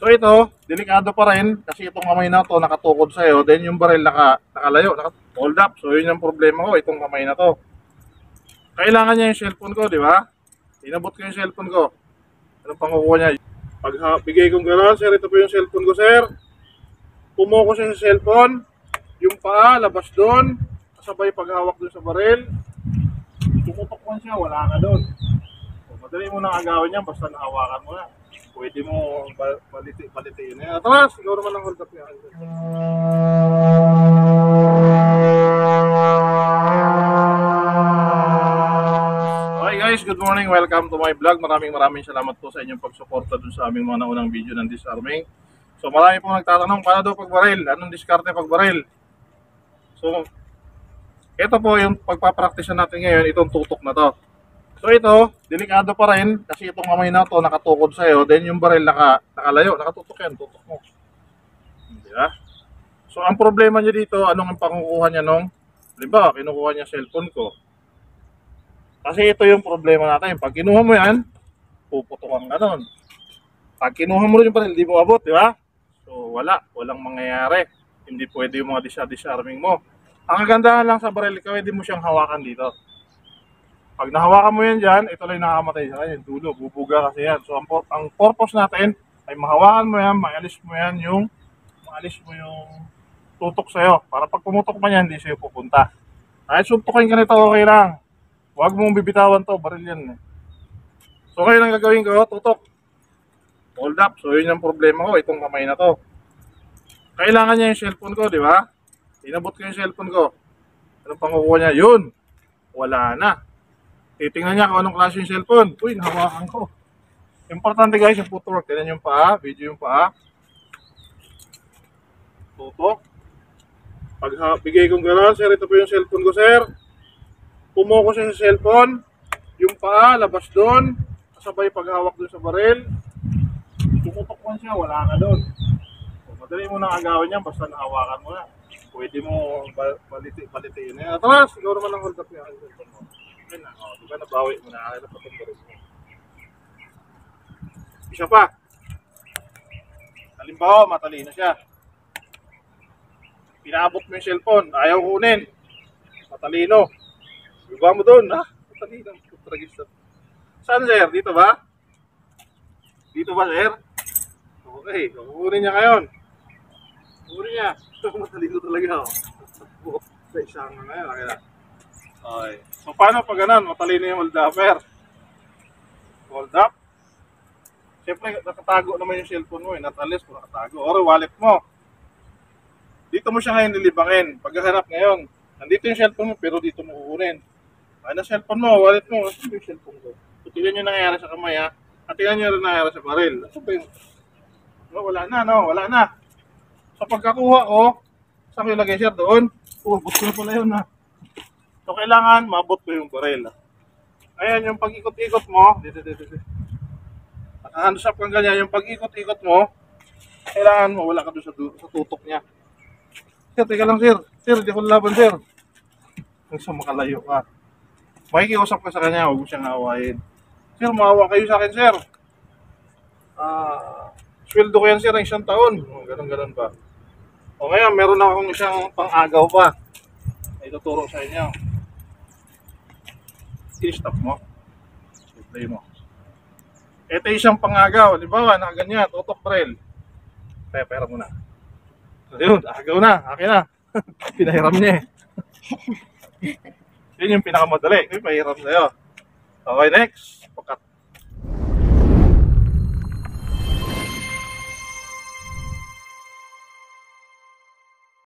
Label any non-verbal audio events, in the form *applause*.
So ito, delikado pa rin kasi itong kamay na to nakatukod sa'yo, then yung baril naka, nakalayo, naka hold up. So yun yung problema ko, itong kamay na to. Kailangan niya yung cellphone ko, di ba? Inabot ko yung cellphone ko. Anong pangukuha niya? Pag ha- bigay kong gano'n, sir, ito po yung cellphone ko, sir. Pumoko siya sa cellphone, yung paa, labas doon, kasabay paghawak doon sa baril. Tumutok man siya, wala ka doon. Madali mo nang agawin yan, basta nahawakan mo na. Pwede mo ba- baliti, balitiin yan. Atras, ikaw naman ang hold up yan. Okay guys, good morning. Welcome to my vlog. Maraming maraming salamat po sa inyong pagsuporta dun sa aming mga naunang video ng disarming. So marami pong nagtatanong, paano daw pagbaril? Anong diskarte pagbaril? So, ito po yung pagpapraktisan natin ngayon, itong tutok na to. So ito, delikado pa rin kasi itong kamay na to nakatukod sa'yo, then yung baril naka, nakalayo, nakatutok yan, tutok mo. Di ba? So ang problema niya dito, anong ang pangukuha niya nung, halimbawa, kinukuha niya cellphone ko. Kasi ito yung problema natin. Pag kinuha mo yan, puputokan ka nun. Pag kinuha mo rin yung baril, hindi mo abot, di ba? So wala, walang mangyayari. Hindi pwede yung mga dis- disarming mo. Ang kagandahan lang sa baril, ikaw hindi mo siyang hawakan dito. Pag nahawakan mo yan dyan, ito lang yung nakakamatay sa kanya, dulo, bubuga kasi yan. So ang, ang purpose natin ay mahawakan mo yan, maalis mo yan yung, maalis mo yung tutok sa'yo. Para pag pumutok man yan, hindi sa'yo pupunta. Kahit suntukin ka nito, okay lang. Huwag mong bibitawan to, baril yan. eh. So ngayon ang gagawin ko, tutok. Hold up. So yun yung problema ko, itong kamay na to. Kailangan niya yung cellphone ko, di ba? Inabot ko yung cellphone ko. Anong pangukuha niya? Yun. Wala na. Titingnan niya kung anong klase yung cellphone. Uy, nahawakan ko. Importante guys, yung footwork. Tignan yung paa, video yung paa. Tutok. Pag ha- bigay kong gano'n, sir, ito po yung cellphone ko, sir. Pumoko siya sa cellphone, yung paa, labas doon, kasabay paghawak doon sa baril. Tumutok man siya, wala ka doon. So, madali mo nang agawin yan, basta nahawakan mo na. Pwede mo ba- baliti, balitiin yan. Atras, ikaw naman ang hold up yan. cellphone mo. Yan na, oh, di ba nabawi mo na, kaya napatong baril mo. Isa pa. Halimbawa, matalino siya. Pinaabot mo yung cellphone, ayaw kunin. Matalino. Iba mo doon, ha? Matalino. Tragista. Saan, sir? Dito ba? Dito ba, sir? Okay, kukunin niya ngayon. Kukunin niya. *laughs* Matalino talaga, oh. *laughs* Sa isang na ngayon, kaya. Okay. So, paano pag ganun? Matalino yung hold upper. Hold up. Siyempre, nakatago naman yung cellphone mo, eh. Not unless kung nakatago. Or wallet mo. Dito mo siya ngayon nilibangin. Paghahanap ngayon, nandito yung cellphone mo, pero dito mo kukunin. Ay, na cellphone mo, wallet mo, ba yung cellphone ko? So, tingnan nyo nangyayari sa kamay, ha? At tingnan nyo rin nangyayari sa baril. Asan ba yung... No, wala na, no? Wala na. So, pagkakuha ko, saan ko ilagay siya? Doon. Oh, bot ko na pala yun, ha? So, kailangan mabot ko yung baril. Ayan, yung pag-ikot-ikot mo, dito, dito, dito. Nakahands up kang ganyan, yung pag-ikot-ikot mo, kailangan mo, wala ka doon sa, sa tutok niya. Sir, teka lang, sir. Sir, di ko laban, sir. Sa makalayo ka. Makikiusap ka sa kanya, huwag mo siyang awayin. Sir, maawa kayo sa akin, sir. Ah, sweldo ko yan, sir, ng isang taon. O, ganun, ganun ba? O ngayon, meron akong isang pang-agaw pa. Ay, tuturo sa inyo. I-stop mo. I-play mo. Ito yung isang pangagaw. Halimbawa, nakaganyan, tutok braille. Kaya, pera mo na. So, yun, agaw na, akin na. *laughs* Pinahiram niya eh. *laughs* yun yung pinakamadali. Yung pahiram na yun. Okay, next. Pagkat